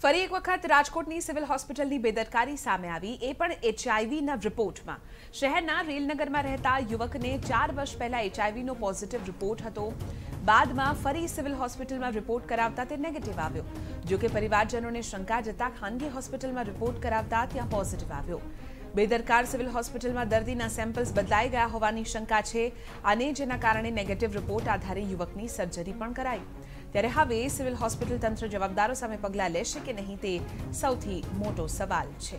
ફરી એક વખત રાજકોટની સિવિલ હોસ્પિટલની બેદરકારી સામે આવી, એ પણ એચઆઈવીના રિપોર્ટમાં. શહેરના રેલનગરમાં રહેતા યુવકને ચાર વર્ષ પહેલા એચઆઈવીનો પોઝિટિવ રિપોર્ટ હતો. બાદમાં ફરી સિવિલ હોસ્પિટલમાં રિપોર્ટ કરાવતા તે નેગેટિવ આવ્યો. જોકે પરિવારજનોને શંકા જતા ખાનગી હોસ્પિટલમાં રિપોર્ટ કરાવતા ત્યાં પોઝિટિવ આવ્યો. બેદરકાર સિવિલ હોસ્પિટલમાં દર્દીના સેમ્પલ્સ બદલાઈ ગયા હોવાની શંકા છે. અને જેના કારણે નેગેટિવ રિપોર્ટ આધારે યુવકની સર્જરી પણ કરાઈ. ત્યારે હવે સિવિલ હોસ્પિટલ તંત્ર જવાબદારો સામે પગલાં લેશે કે નહીં તે સૌથી મોટો સવાલ છે.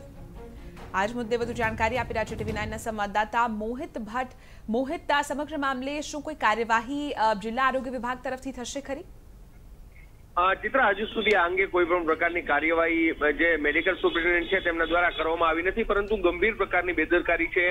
આજ મુદ્દે વધુ જાણકારી આપી રહ્યા છે ટીવી નાઇનના સંવાદદાતા મોહિત ભટ્ટ. મોહિત, આ સમગ્ર મામલે શું કોઈ કાર્યવાહી જિલ્લા આરોગ્ય વિભાગ તરફથી થશે ખરી? ચિત્રા, હજુ સુધી આ અંગે કોઈ પણ પ્રકારની કાર્યવાહી જે મેડિકલ સુપ્રિન્ટેન્ડન્ટ છે તેમના દ્વારા કરવામાં આવી નથી, પરંતુ ગંભીર પ્રકારની બેદરકારી છે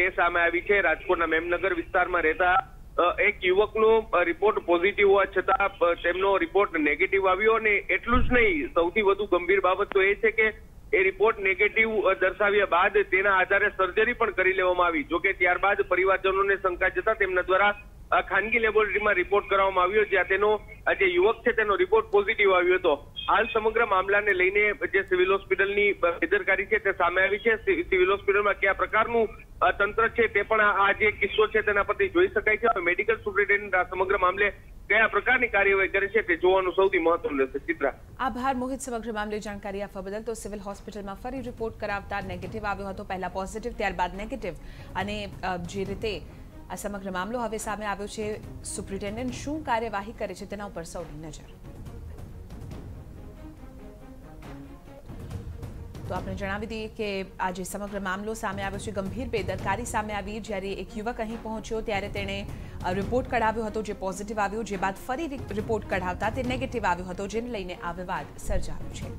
તે સામે આવી છે. રાજકોટના મેમનગર વિસ્તારમાં રહેતા એક યુવકનો રિપોર્ટ પોઝિટિવ હોવા છતાં તેમનો રિપોર્ટ નેગેટિવ આવ્યો અને એટલું જ નહીં, સૌથી વધુ ગંભીર બાબત તો એ છે કે એ રિપોર્ટ નેગેટિવ દર્શાવ્યા બાદ તેના આધારે સર્જરી પણ કરી લેવામાં આવી. જોકે ત્યારબાદ પરિવારજનોને શંકા જતા તેમના દ્વારા ખાનગી લેબોરેટરીમાં રિપોર્ટ કરવામાં આવ્યો, જ્યાં તેનો જે યુવક છે તેનો રિપોર્ટ પોઝિટિવ આવ્યો હતો. હાલ સમગ્ર મામલાને લઈને જે સિવિલ હોસ્પિટલની બેદરકારી છે તે સામે આવી છે. સિવિલ હોસ્પિટલમાં કયા પ્રકારનું તંત્ર છે તે પણ આ જે કિસ્સો છે તેના પરથી જોઈ શકાય છે. મેડિકલ સુપ્રિન્ટેન્ડન્ટ સમગ્ર મામલે કયા પ્રકારની કાર્યવાહી કરે છે તે જોવાનું સૌથી મહત્વનું રહેશે. ચિત્રા. આભાર. મોહિત સમગ્ર મામલે જાણકારી આપવા બદલ તો સિવિલ હોસ્પિટલમાં ફરી રિપોર્ટ કરાવતા નેગેટિવ આવ્યો હતો. પહેલા પોઝિટિવ ત્યારબાદ નેગેટિવ અને જે રીતે આ સમગ્ર મામલો હવે સામે આવ્યો છે, સુપ્રિન્ટેન્ડન્ટ શું કાર્યવાહી કરે છે તેના ઉપર સૌની નજર. તો આપણે જણાવી દઈએ કે આજે સમગ્ર મામલો સામે આવ્યો છે. ગંભીર બેદરકારી સામે આવી જ્યારે એક યુવક અહીં પહોંચ્યો ત્યારે તેણે રિપોર્ટ કઢાવ્યો હતો જે પોઝિટિવ આવ્યો. જે બાદ ફરી રિપોર્ટ કઢાવતા તે નેગેટિવ આવ્યો હતો, જેને લઈને આ વિવાદ સર્જાયો છે.